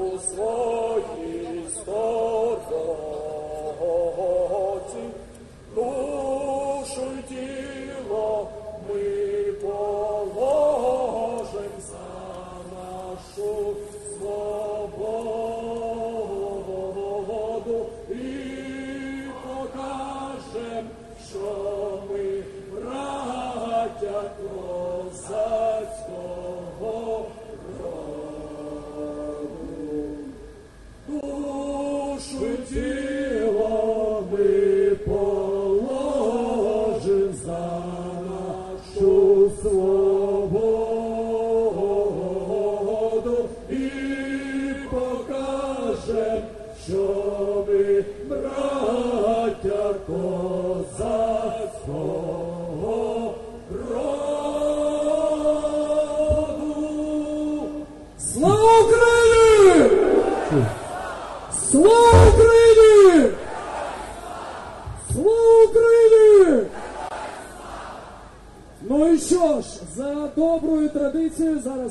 у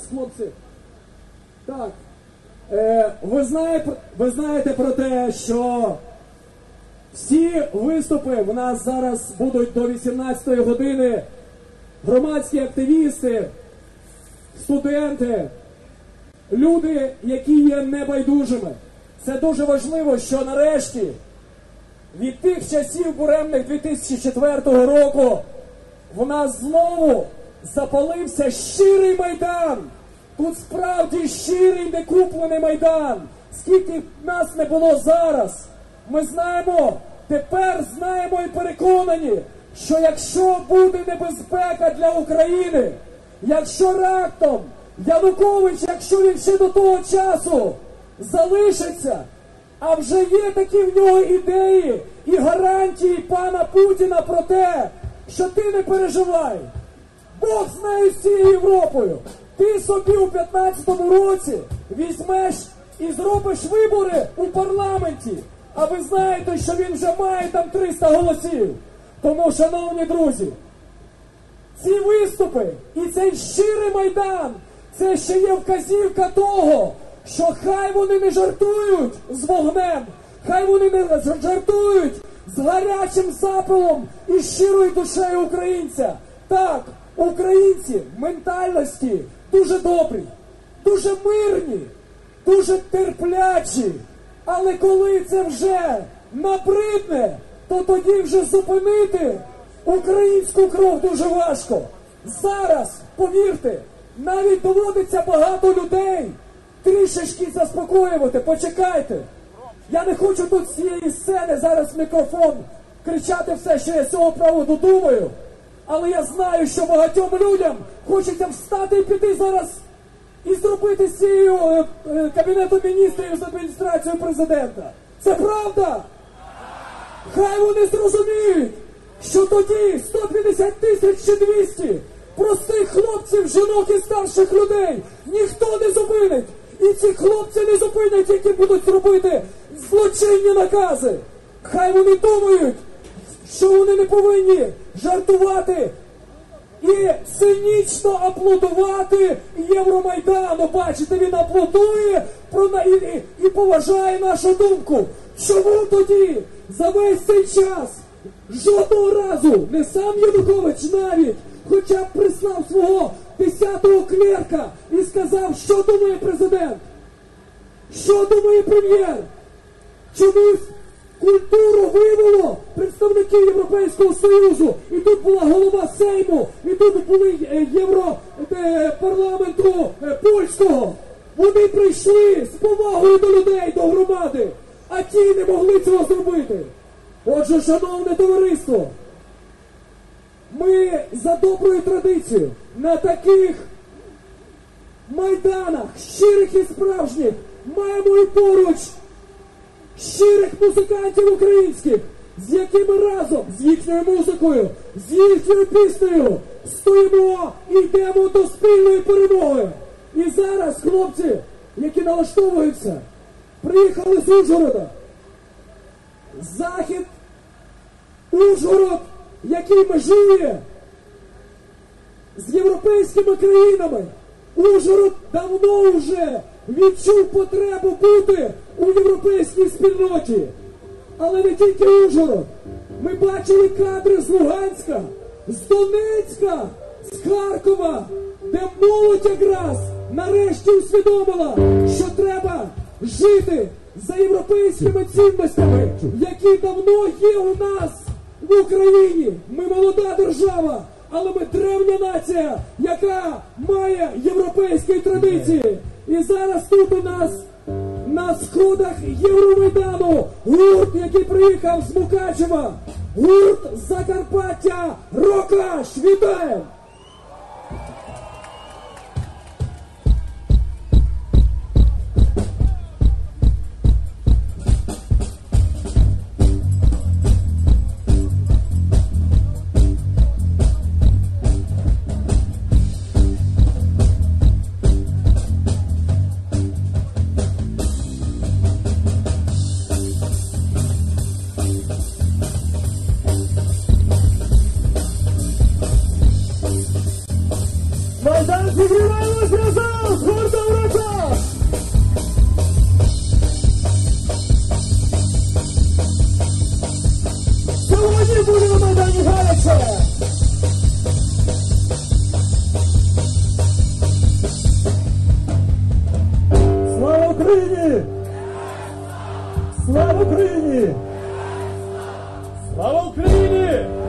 хлопці. Так. Е, ви, знаєте, ви знаєте про те, що всі виступи в нас зараз будуть до 18 години. Громадські активісти, студенти, люди, які є небайдужими. Це дуже важливо, що нарешті від тих часів буремних 2004 року в нас знову запалився щирий майдан. Тут справді щирий некуплений майдан. Скільки нас не було зараз, ми знаємо, тепер знаємо і переконані, що якщо буде небезпека для України, якщо раптом Янукович, якщо він ще до того часу залишиться, а вже є такі в нього ідеї і гарантії пана Путіна про те, що ти не переживай. Бог знає з цією Європою. Ти собі у 15-му році візьмеш і зробиш вибори у парламенті. А ви знаєте, що він вже має там 300 голосів. Тому, шановні друзі, ці виступи і цей щирий майдан це ще є вказівка того, що хай вони не жартують з вогнем, хай вони не жартують з гарячим запалом і щирою душею українця. Так, українці ментальності дуже добрі, дуже мирні, дуже терплячі. Але коли це вже набридне, то тоді вже зупинити українську кров дуже важко. Зараз, повірте, навіть доводиться багато людей трішечки заспокоювати. Почекайте. Я не хочу тут з цієї сцени зараз мікрофон кричати все, що я з цього приводу думаю. Але я знаю, що багатьом людям хочеться встати і піти зараз і зробити з цією е, е, кабінетом міністрів з адміністрацією президента. Це правда? Хай вони зрозуміють, що тоді 150 тисяч чи 200 простих хлопців, жінок і старших людей ніхто не зупинить. І ці хлопці не зупинять, які будуть робити злочинні накази. Хай вони думають, що вони не повинні жартувати і цинічно аплодувати Євромайдану. Бачите, він аплодує і, і, поважає нашу думку. Чому тоді за весь цей час жодного разу не сам Янукович навіть, хоча б прислав свого десятого клерка і сказав, що думає президент, що думає прем'єр. Чомусь культуру вивело представники Європейського Союзу. І тут була голова Сейму, і тут були е, Європарламенту е, польського. Вони прийшли з повагою до людей, до громади, а ті не могли цього зробити. Отже, шановне товариство, ми за доброю традицією на таких майданах, щирих і справжніх, маємо і поруч щирих музикантів українських, з якими разом, з їхньою музикою, з їхньою піснею стоїмо і йдемо до спільної перемоги. І зараз хлопці, які налаштовуються, приїхали з Ужгорода. Захід, Ужгород, який межує з європейськими країнами. Ужгород давно вже відчув потребу бути у європейській спільноті. Але не тільки Ужгород. Ми бачили кадри з Луганська, з Донецька, з Харкова, де молодь якраз нарешті усвідомила, що треба жити за європейськими цінностями, які давно є у нас в Україні. Ми молода держава, але ми древня нація, яка має європейські традиції. І зараз тут у нас на сходах Євромайдану гурт, який приїхав з Мукачева, гурт Закарпаття Рокаш! Вітаємо! Alô, Crine!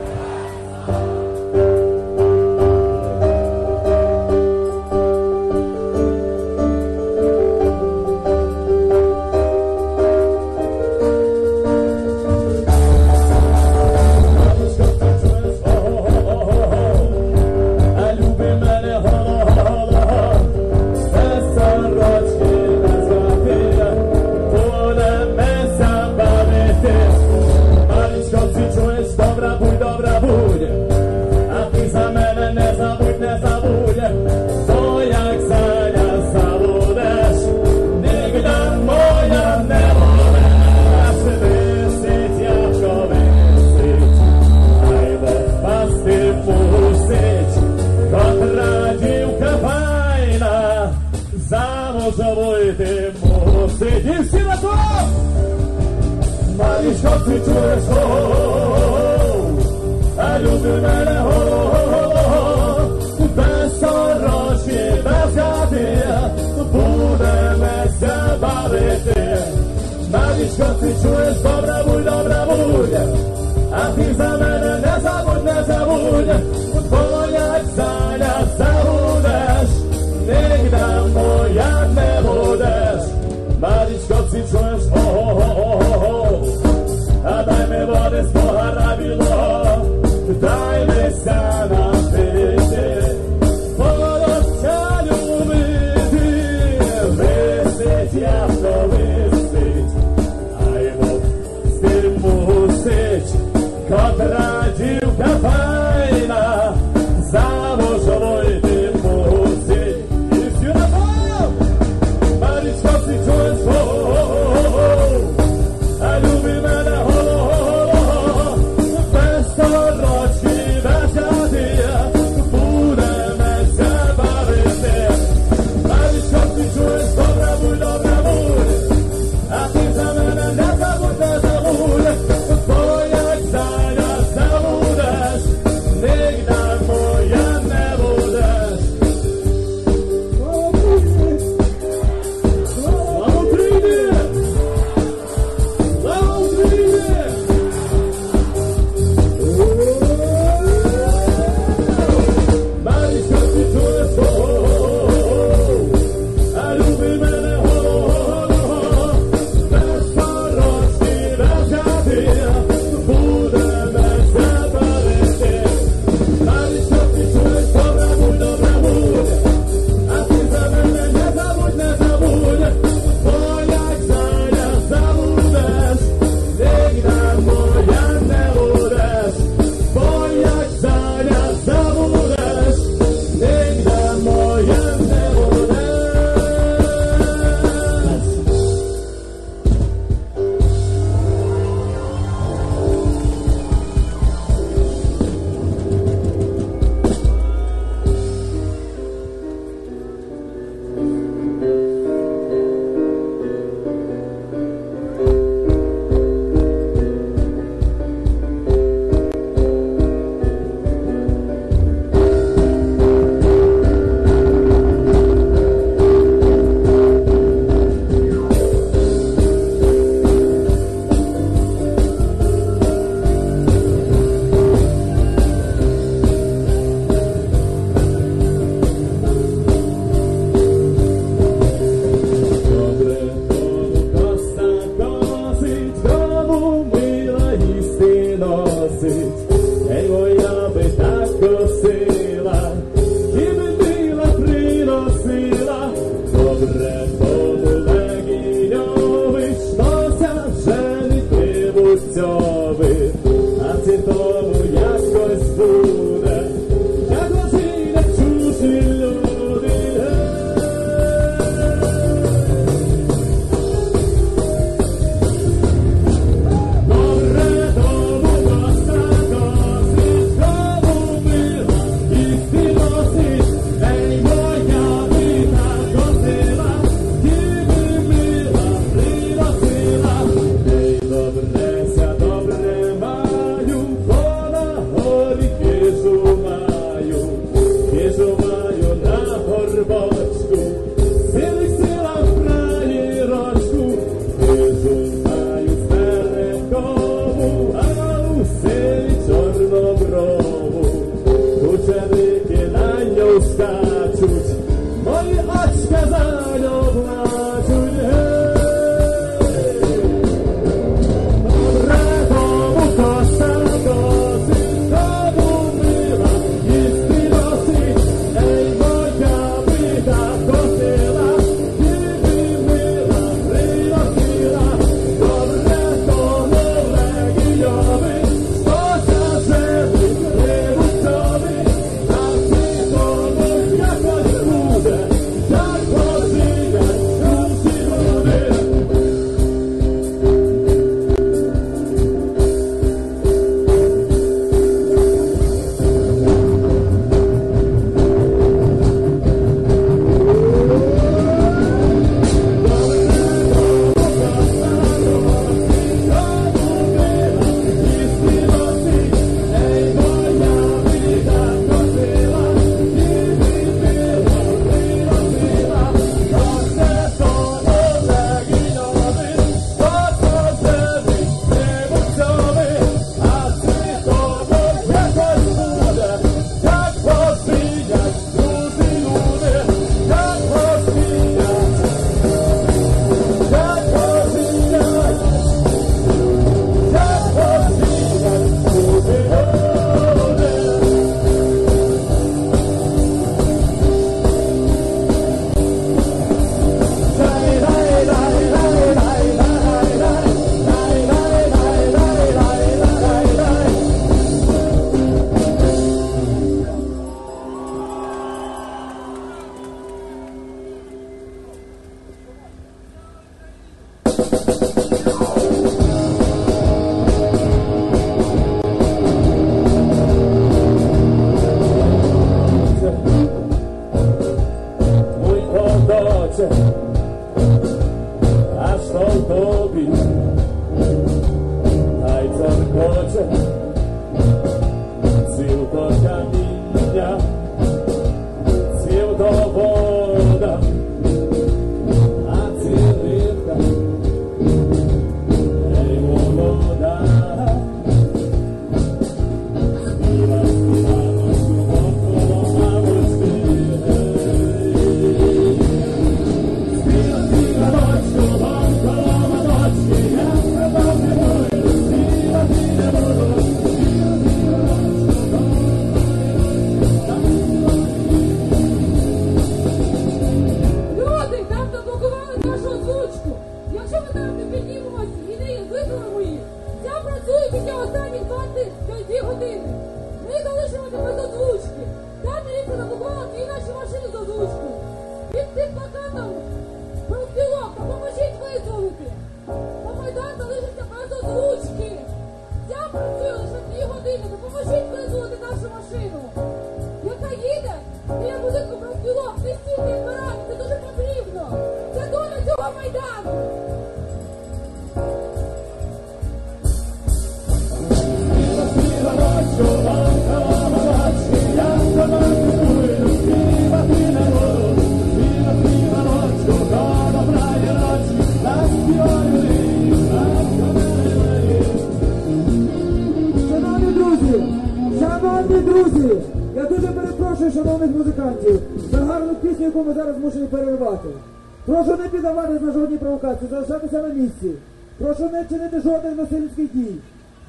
Давати на жодні провокації, залишатися на місці. Прошу не чинити жодних насильницьких дій.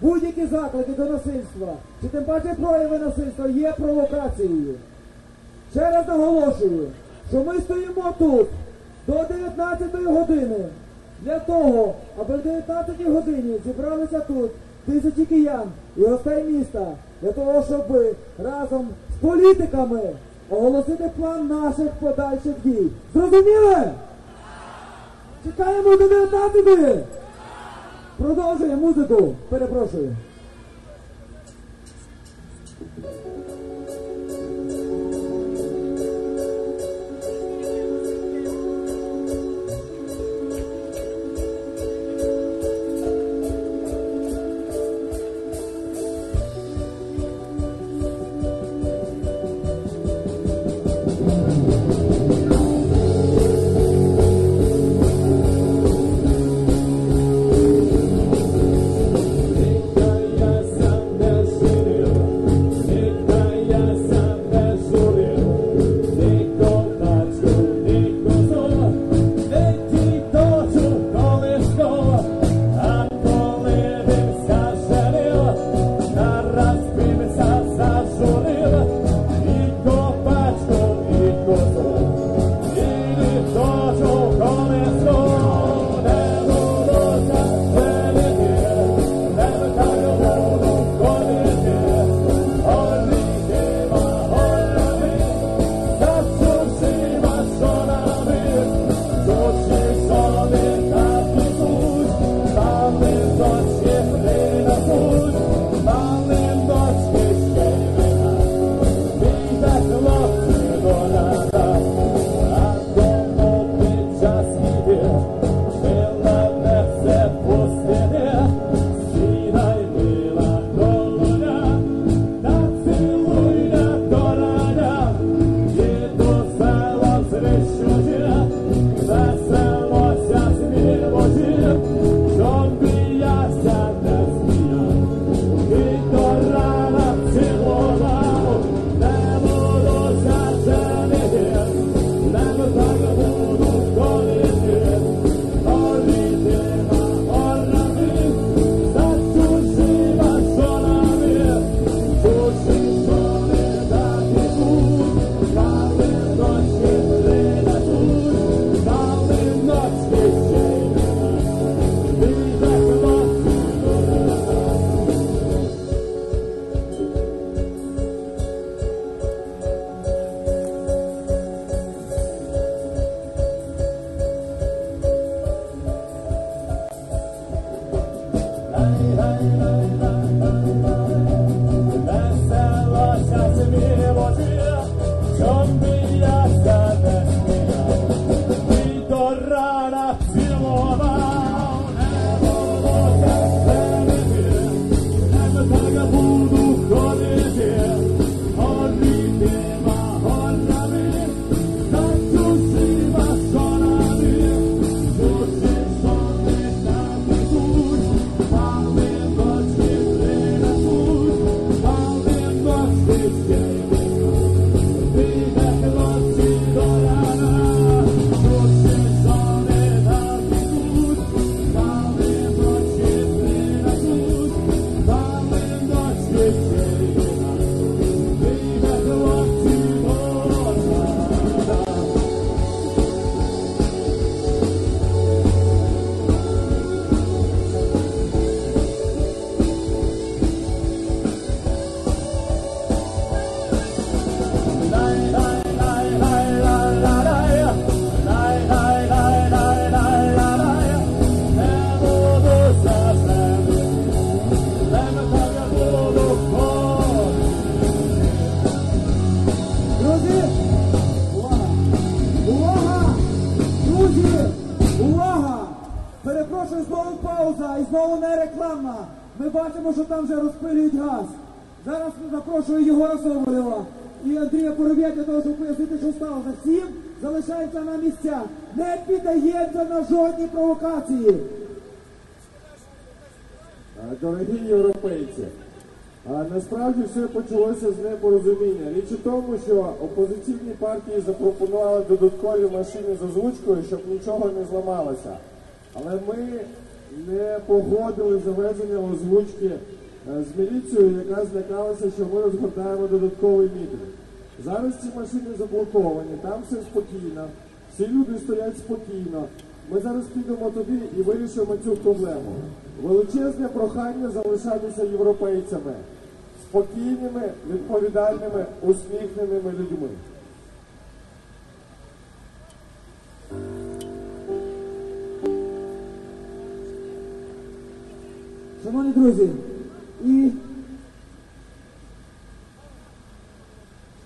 Будь-які заклади до насильства, чи тим паче прояви насильства є провокацією. Ще раз наголошую, що ми стоїмо тут до 19-ї години для того, аби в 19-й годині зібралися тут тисячі киян і гостей міста для того, щоб разом з політиками оголосити план наших подальших дій. Зрозуміли? Читаем от датите! Продължай музето! Перепрошай! Thank you. Що там вже розпилюють газ. Зараз запрошую Єгора Соболєва і Андрія Поробія для того, щоб пояснити, що сталося. Всім залишається на місцях. Не піддається на жодні провокації. Дорогі європейці, насправді все почалося з непорозуміння. Річ у тому, що опозиційні партії запропонували додаткові машини з озвучкою, щоб нічого не зламалося. Але ми не погодили завезення озвучки е, з міліцією, яка злякалася, що ми розгортаємо додатковий мітинг. Зараз ці машини заблоковані, там все спокійно, всі люди стоять спокійно. Ми зараз підемо туди і вирішимо цю проблему. Величезне прохання залишатися європейцями, спокійними, відповідальними, усміхненими людьми. Шановні друзі, і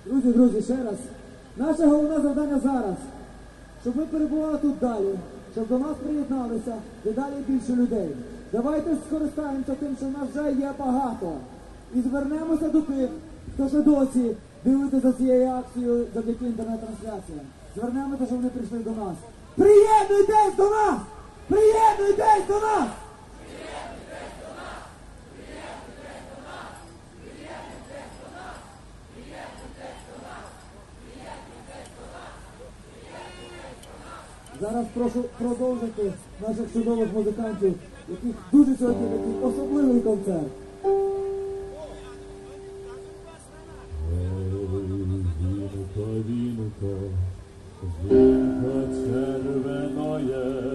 друзі, друзі, ще раз. Наше головне завдання зараз, щоб ми перебували тут далі, щоб до нас приєдналися дедалі більше людей. Давайте скористаємося тим, що в нас вже є багато. І звернемося до тих, хто ще досі дивиться за цією акцією завдяки інтернет-трансляціям. Звернемося, щоб вони прийшли до нас. Приєднуйтесь до нас! Приєднуйтесь до нас! Зараз прошу продовжити наших чудових музикантів, яких дуже сьогодні такий особливий концерт. Вінко, вінко, вінко червоноє,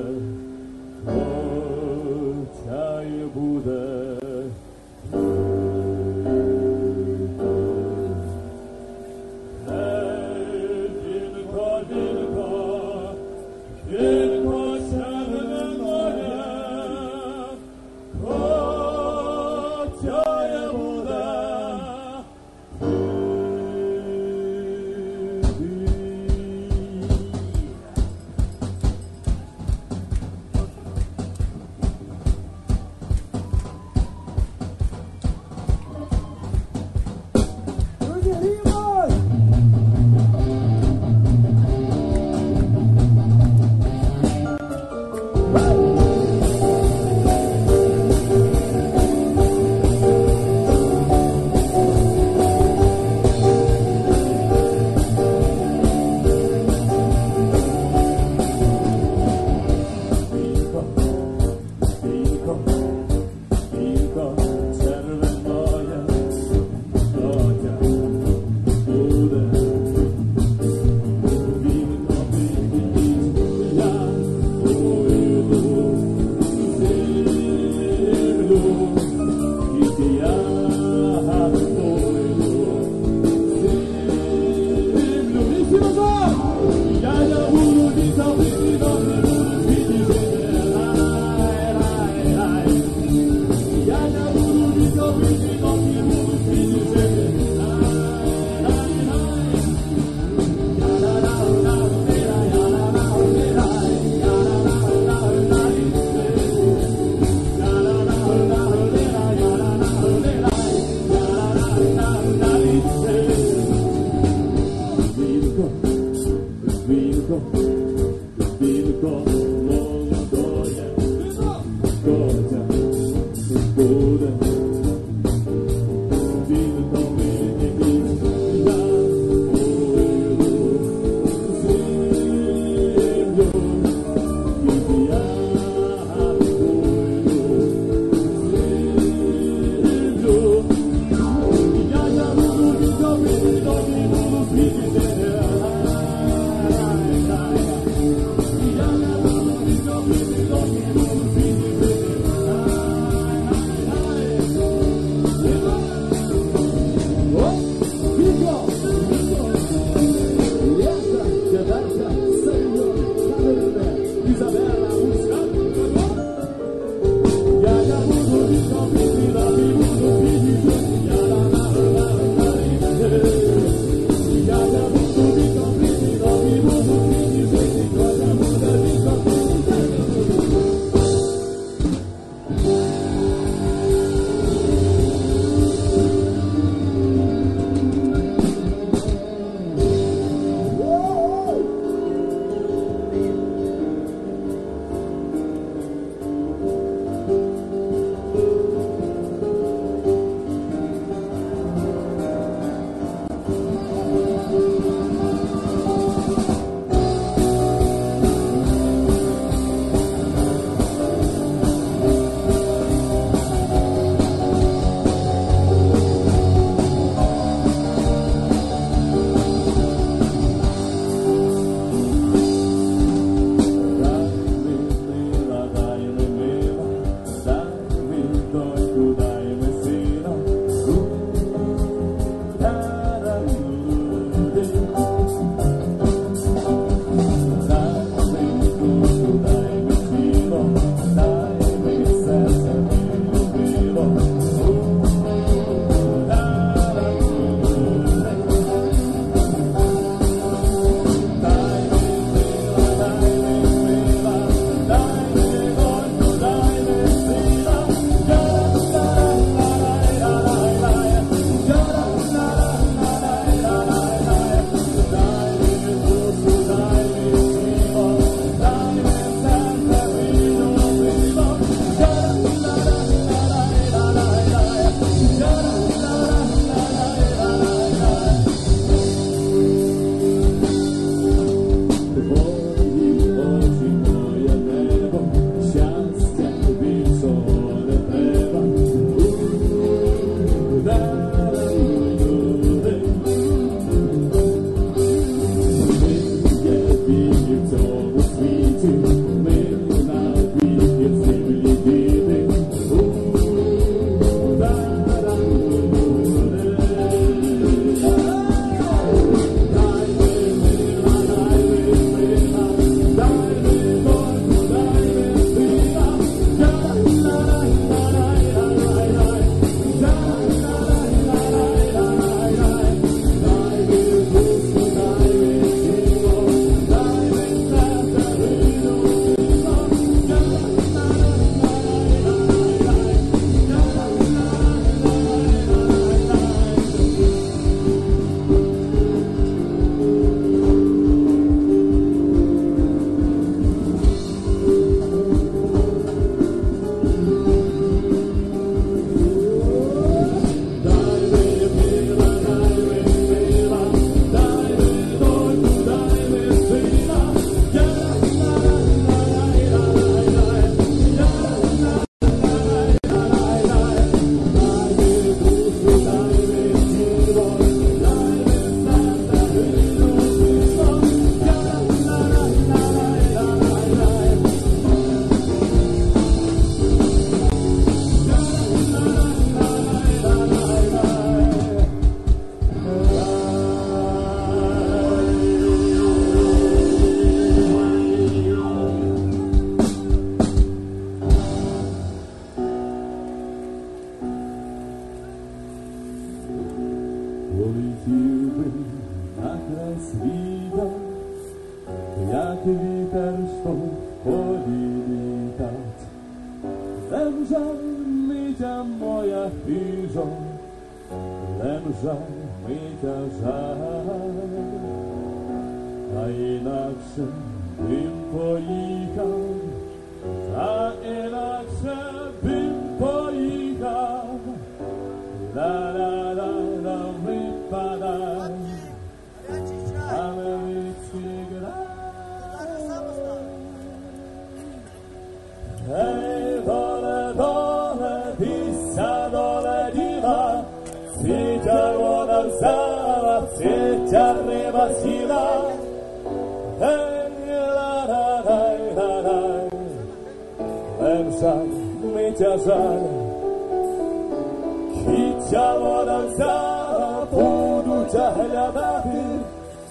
Icharo danzara punu chahladati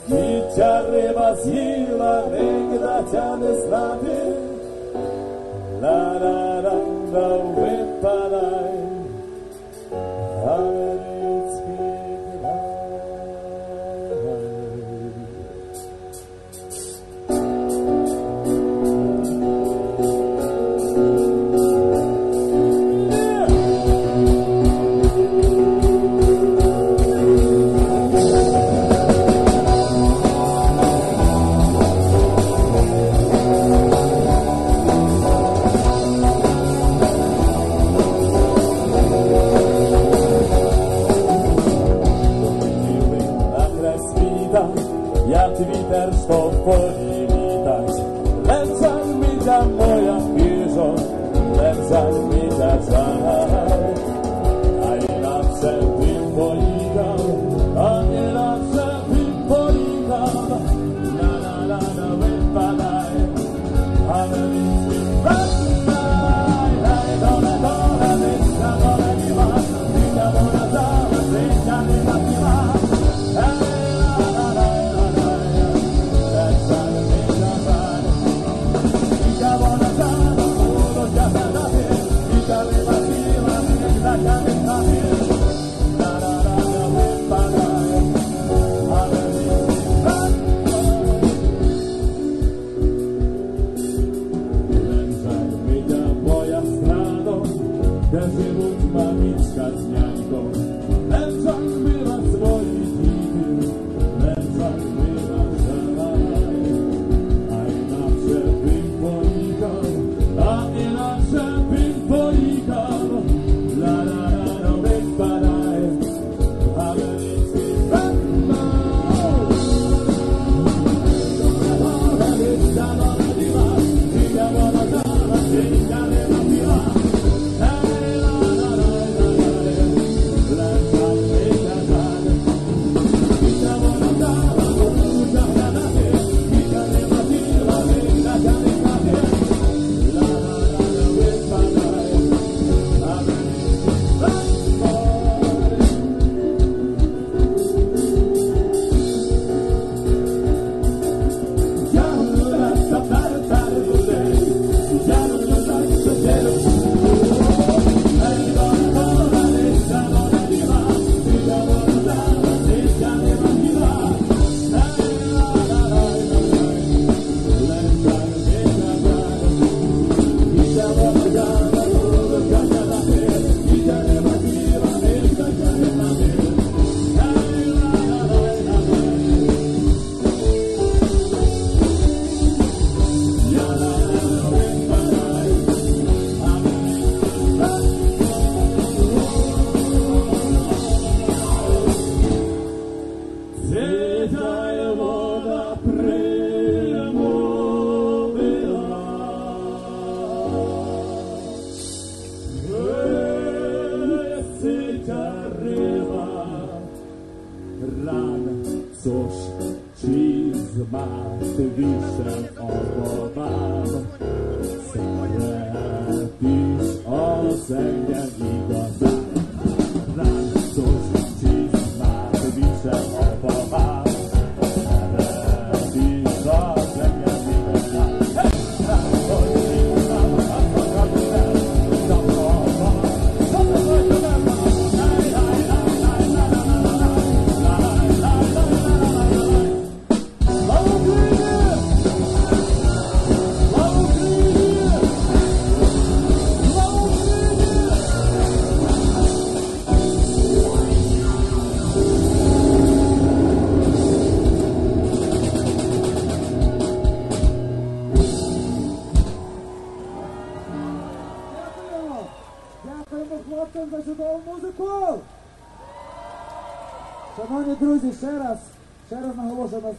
Ichare basila negra chaneslati La la la la we palai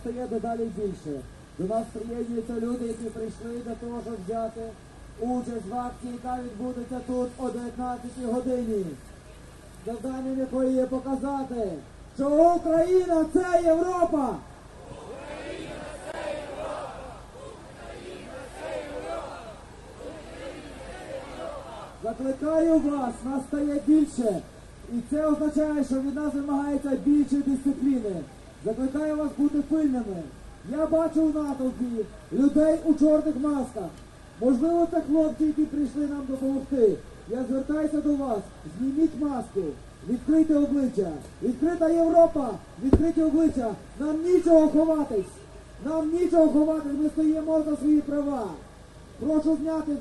стає дедалі більше. До нас приєднуються люди, які прийшли для того, щоб взяти участь в акції, яка відбудеться тут о 19 годині. Завданням якої є показати, що Україна це Європа! Закликаю вас, нас стає більше. І це означає, що від нас вимагається більше дисципліни. Закликаю вас бути пильними. Я бачу в натовпі людей у чорних масках. Можливо, це хлопці, які прийшли нам допомогти. Я звертаюся до вас, зніміть маску, відкрийте обличчя. Відкрита Європа, відкриті обличчя. Нам нічого ховатись. Нам нічого ховатись, ми стоїмо за свої права. Прошу зняти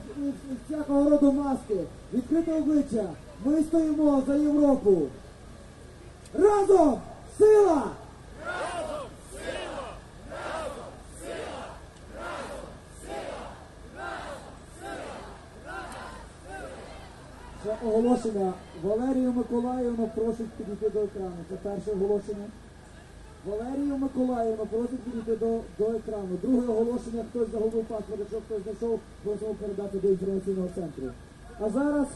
всякого роду маски, відкрити обличчя. Ми стоїмо за Європу. Разом! Сила! Ще оголошення. Валерію Миколаївну просить підійти до екрану. Це перше оголошення. Валерію Миколаївну просить підійти до, до екрану. Друге оголошення, хтось загубив паспорт, якщо хтось знайшов, просимо передати до інформаційного центру. А зараз,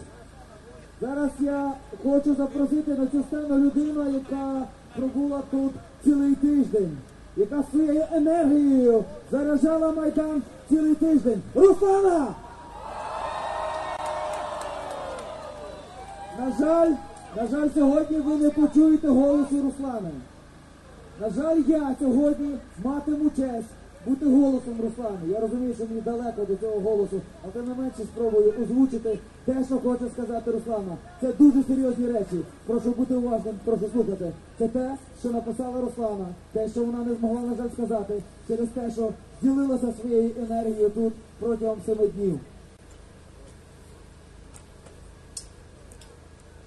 зараз я хочу запросити на цю сцену людину, яка пробула тут цілий тиждень, яка своєю енергією заражала Майдан цілий тиждень. Руслана! На жаль, на жаль, сьогодні ви не почуєте голосу Руслана. На жаль, я сьогодні матиму честь бути голосом Руслана. Я розумію, що мені далеко до цього голосу, але тим не менше спробую озвучити те, що хоче сказати Руслана. Це дуже серйозні речі. Прошу бути уважним, прошу слухати. Це те, що написала Руслана, те, що вона не змогла, на жаль, сказати, через те, що ділилася своєю енергією тут протягом семи днів.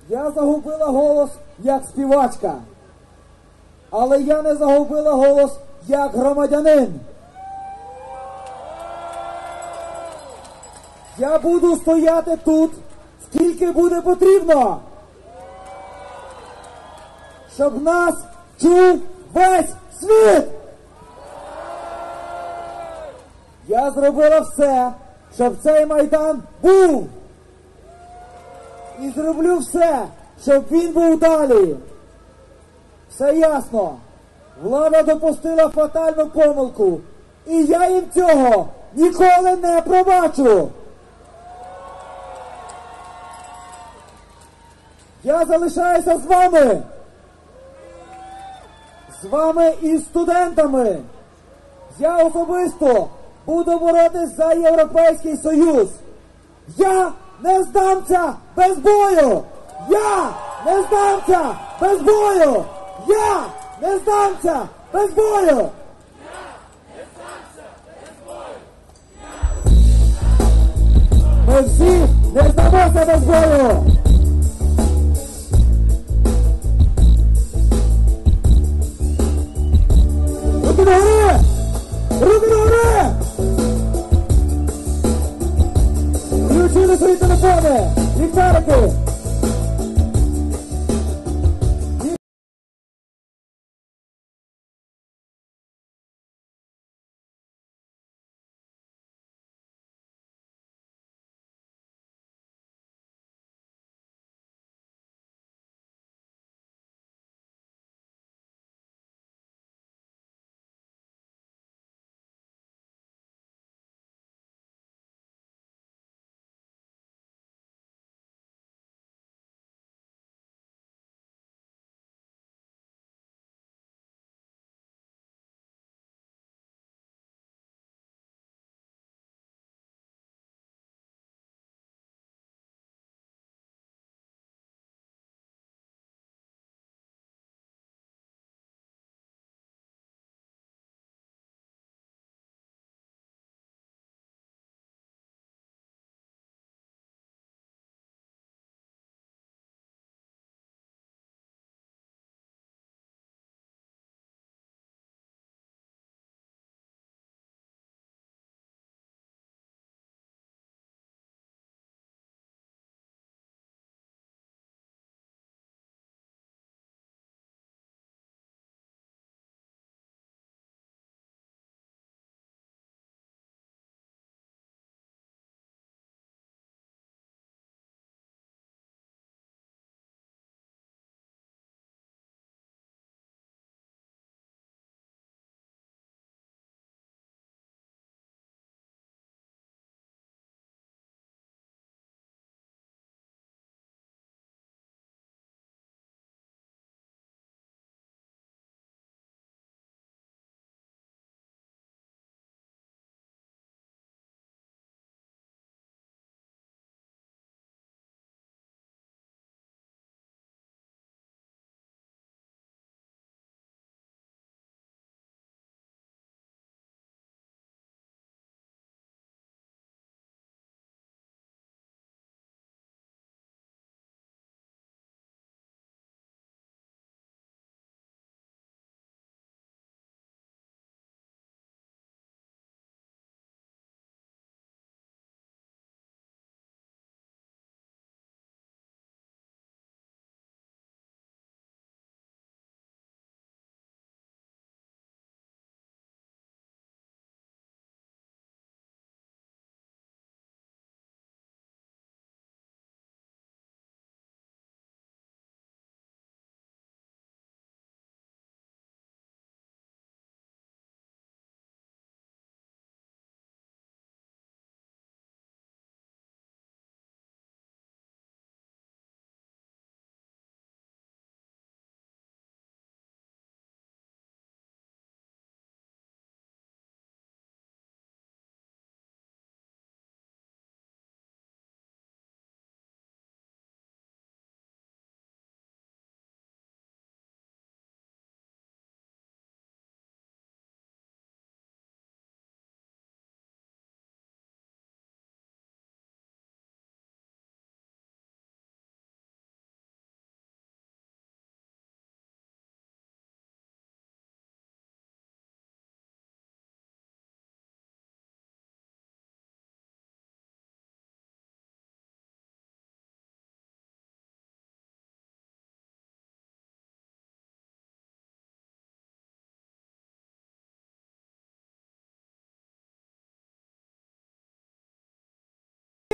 Я загубила голос як співачка. Але я не загубила голос як громадянин. Я буду стояти тут, скільки буде потрібно. Щоб нас чув весь світ. Я зробила все, щоб цей майдан був. І зроблю все, щоб він був далі. Все ясно. Влада допустила фатальну помилку. І я їм цього ніколи не пробачу. Я залишаюся з вами. З вами і студентами. Я особисто буду боротись за Європейський Союз. Я не здамся без бою! Я не здамся без бою! Я не здамся без бою! Ми всі не здамося без бою! Rockadora! Rockadora! Riuscite subito!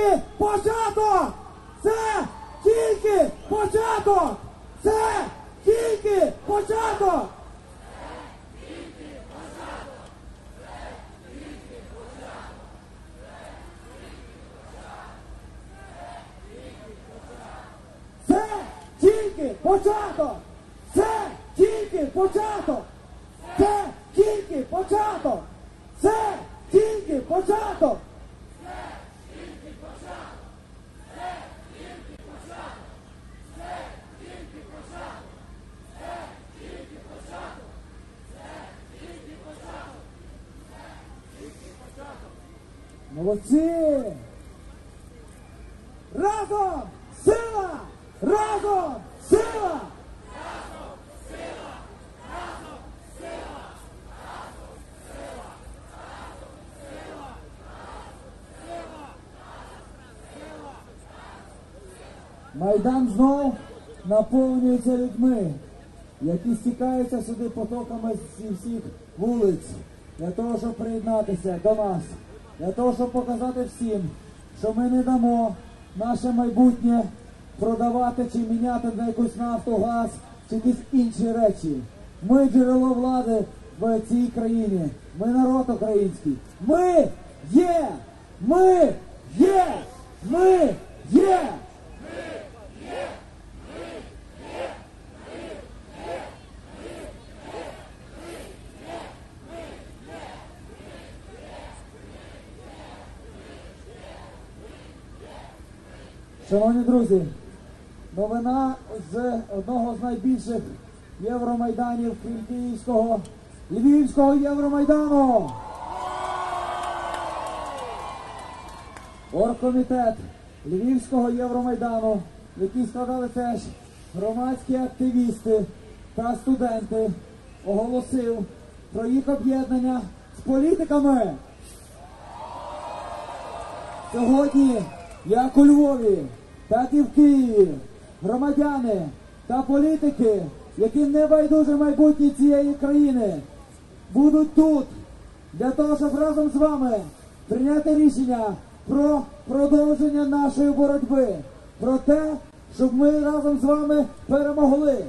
Тільки початок! Це тільки початок! Це тільки початок! Це тільки початок! Це тільки початок! Це тільки початок! Це тільки початок! Молодці! Разом! Сила! Разом! Сила! Майдан знов наповнюється людьми, які стікаються сюди потоками зі всіх вулиць для того, щоб приєднатися до нас, для того, щоб показати всім, що ми не дамо наше майбутнє продавати чи міняти на якусь нафту, газ чи якісь інші речі. Ми джерело влади в цій країні. Ми народ український. Ми є! Ми є! Ми є! Шановні друзі, новина з одного з найбільших євромайданів крім Київського, Львівського Євромайдану. Оргкомітет Львівського Євромайдану, в який складали теж громадські активісти та студенти, оголосив про їх об'єднання з політиками. Сьогодні як у Львові, так і в Києві. Громадяни та політики, які не байдуже майбутнє цієї країни, будуть тут для того, щоб разом з вами прийняти рішення про продовження нашої боротьби, про те, щоб ми разом з вами перемогли,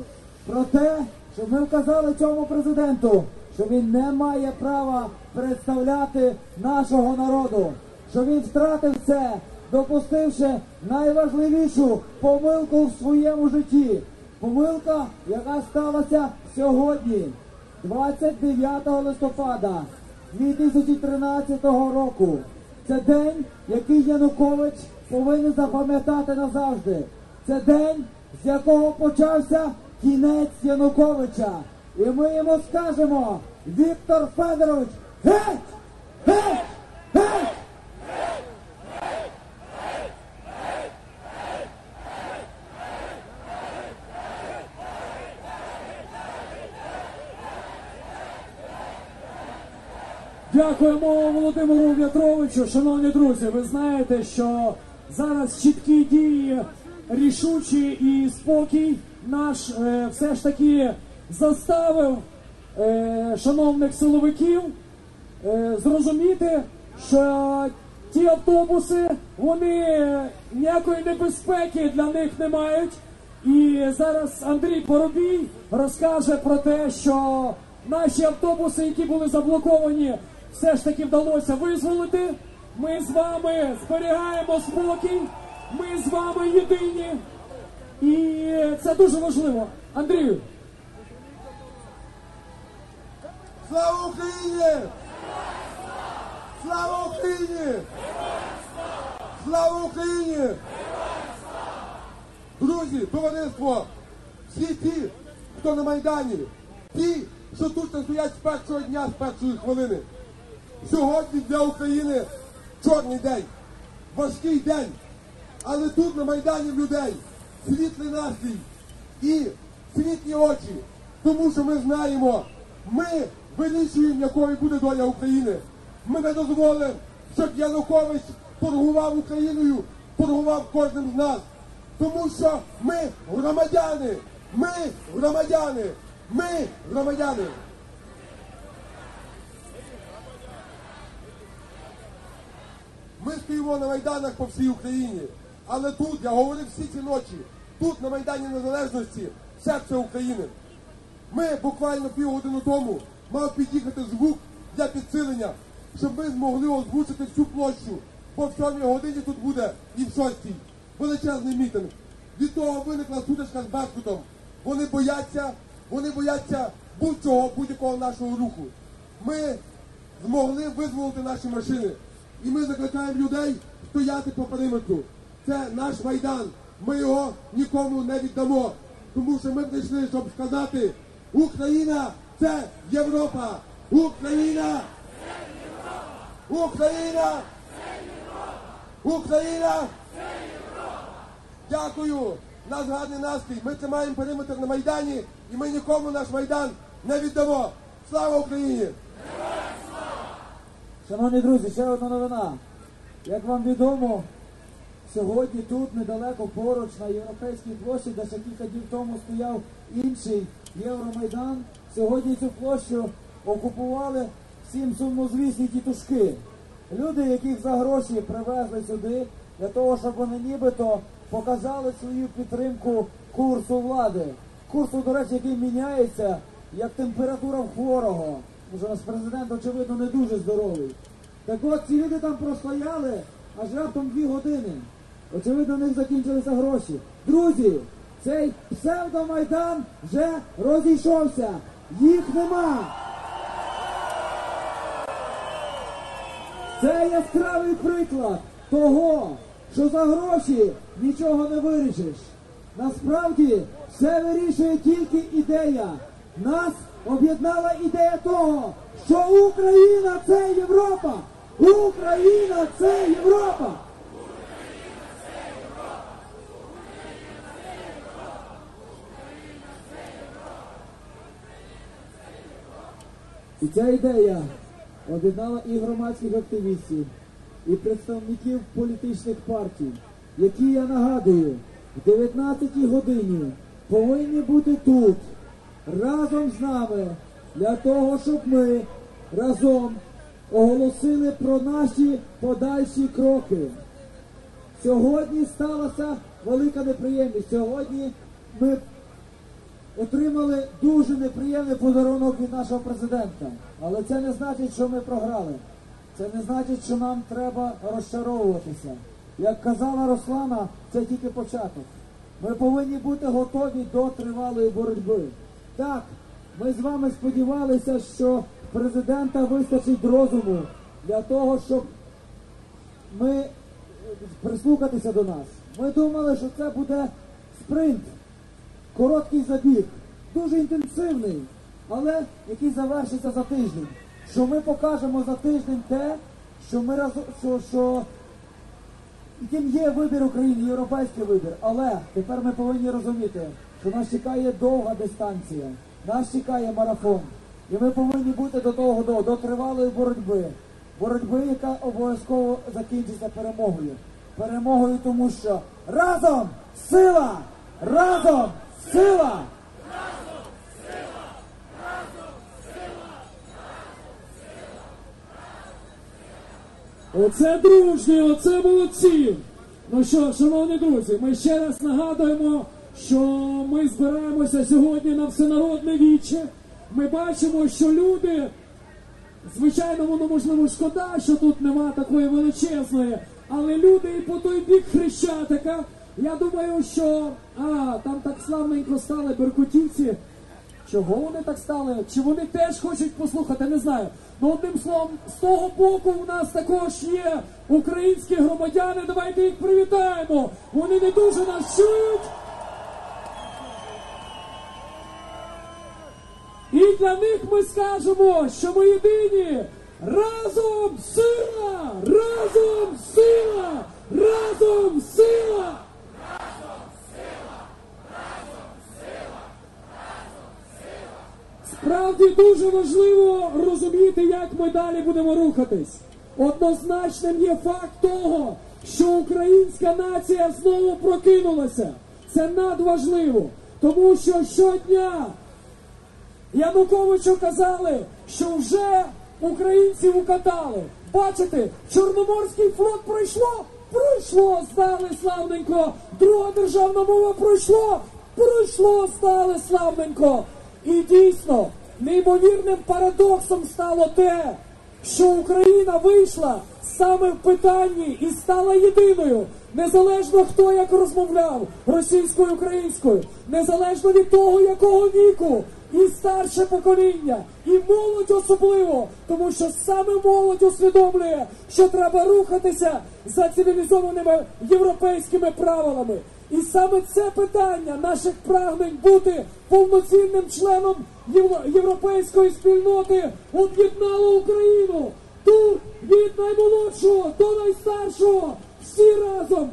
про те, щоб ми вказали цьому президенту, що він не має права представляти нашого народу, що він втратив це, допустивши найважливішу помилку в своєму житті. Помилка, яка сталася сьогодні, 29 листопада 2013 року. Це день, який Янукович повинен запам'ятати назавжди. Це день, з якого почався кінець Януковича. І ми йому скажемо, Віктор Федорович, геть! Геть! Геть! Дякуємо Володимиру В'ятровичу. Шановні друзі, ви знаєте, що зараз чіткі дії, рішучі і спокій наш е, все ж таки заставив е, шановних силовиків е, зрозуміти, що ті автобуси вони ніякої небезпеки для них не мають. І зараз Андрій Поробій розкаже про те, що наші автобуси, які були заблоковані, все ж таки вдалося визволити. Ми з вами зберігаємо спокій, ми з вами єдині. І це дуже важливо. Андрію, Слава Україні! Слава Україні! Слава Україні! Друзі, товариство, всі ті, хто на Майдані, ті, що тут стоять з першого дня, з першої хвилини. Сьогодні для України чорний день, важкий день. Але тут на Майдані людей світлий настрій і світлі очі. Тому що ми знаємо, ми вирішуємо, якою буде доля України. Ми не дозволимо, щоб Янукович торгував Україною, торгував кожним з нас. Тому що ми громадяни, ми громадяни, ми громадяни. Ми стоїмо на майданах по всій Україні. Але тут, я говорив всі ці ночі, тут на Майдані Незалежності серце України. Ми буквально півгодини тому мав під'їхати звук для підсилення, щоб ми змогли озвучити всю площу. Бо в 7 годині тут буде і в 6 величезний мітинг. Від того виникла сутичка з Беркутом. Вони бояться, вони бояться будь-чого, будь-якого нашого руху. Ми змогли визволити наші машини. І ми закликаємо людей стояти по периметру. Це наш майдан. Ми його нікому не віддамо. Тому що ми прийшли, щоб сказати, Україна це Європа! Україна! це Європа! Україна! Україна! це Європа! Дякую! Наш гарний настрій. Ми тримаємо периметр на Майдані і ми нікому наш Майдан не віддамо. Слава Україні! Шановні друзі, ще одна новина. Як вам відомо, сьогодні тут недалеко поруч на Європейській площі, де ще кілька днів тому стояв інший Євромайдан, сьогодні цю площу окупували всім сумнозвісні тітушки. Люди, яких за гроші привезли сюди, для того, щоб вони нібито показали свою підтримку курсу влади. Курсу, до речі, який міняється як температура хворого. Тому що у нас президент, очевидно, не дуже здоровий. Так от ці люди там простояли аж раптом дві години. Очевидно, в них закінчилися гроші. Друзі, цей псевдомайдан вже розійшовся. Їх нема. Це яскравий приклад того, що за гроші нічого не вирішиш. Насправді все вирішує тільки ідея. Нас об'єднала ідея того, що Україна це Європа! Україна це Європа! І ця ідея об'єднала і громадських активістів, і представників політичних партій, які, я нагадую, в 19-й годині повинні бути тут, разом з нами, для того, щоб ми разом оголосили про наші подальші кроки. Сьогодні сталася велика неприємність. Сьогодні ми отримали дуже неприємний подарунок від нашого президента. Але це не значить, що ми програли. Це не значить, що нам треба розчаровуватися. Як казала Руслана, це тільки початок. Ми повинні бути готові до тривалої боротьби. Так, ми з вами сподівалися, що президента вистачить розуму для того, щоб ми е, прислухатися до нас. Ми думали, що це буде спринт, короткий забіг, дуже інтенсивний, але який завершиться за тиждень. Що ми покажемо за тиждень те, що ми разом, що, що яким є вибір України, європейський вибір. Але тепер ми повинні розуміти, що нас чекає довга дистанція, нас чекає марафон. І ми повинні бути до того готові, до тривалої боротьби. Боротьби, яка обов'язково закінчиться перемогою. Перемогою, тому що разом сила! Разом сила! Оце дружні, оце молодці. Ну що, шановні друзі, ми ще раз нагадуємо, що ми збираємося сьогодні на всенародне віче. Ми бачимо, що люди, звичайно, воно можливо шкода, що тут нема такої величезної, але люди і по той бік хрещатика. Я думаю, що а, там так славненько стали беркутівці. Чого вони так стали? Чи вони теж хочуть послухати? Не знаю. Ну одним словом, з того боку у нас також є українські громадяни. Давайте їх привітаємо. Вони не дуже нас чують. Для них ми скажемо, що ми єдині. Разом сила! Разом сила! Разом сила! Справді дуже важливо розуміти, як ми далі будемо рухатись. Однозначним є факт того, що українська нація знову прокинулася. Це надважливо, тому що щодня Януковичу казали, що вже українців укатали. Бачите, Чорноморський флот пройшло, пройшло, здали славненько. Друга державна мова пройшло, пройшло, здали славненько. І дійсно, неймовірним парадоксом стало те, що Україна вийшла саме в питанні і стала єдиною, незалежно хто як розмовляв російською українською, незалежно від того, якого віку, і старше покоління, і молодь особливо, тому що саме молодь усвідомлює, що треба рухатися за цивілізованими європейськими правилами. І саме це питання наших прагнень бути повноцінним членом європейської спільноти об'єднало Україну. Тут від наймолодшого до найстаршого всі разом